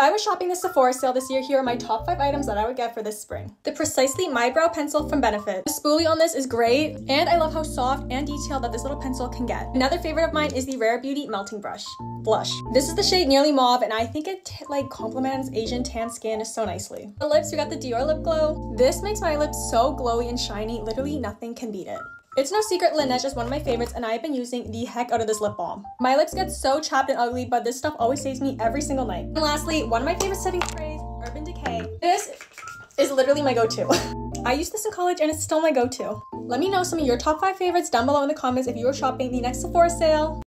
I was shopping the Sephora sale this year, here are my top 5 items that I would get for this spring. The Precisely My Brow Pencil from Benefit. The spoolie on this is great, and I love how soft and detailed that this little pencil can get. Another favorite of mine is the Rare Beauty Melting Brush. Blush. This is the shade Nearly Mauve, and I think it like complements Asian tan skin so nicely. The lips, we got the Dior Lip Glow. This makes my lips so glowy and shiny, literally nothing can beat it. It's no secret Laneige is one of my favorites and I have been using the heck out of this lip balm. My lips get so chapped and ugly, but this stuff always saves me every single night. And lastly, one of my favorite setting sprays, Urban Decay. This is literally my go-to. I used this in college and it's still my go-to. Let me know some of your top 5 favorites down below in the comments if you are shopping the next Sephora sale.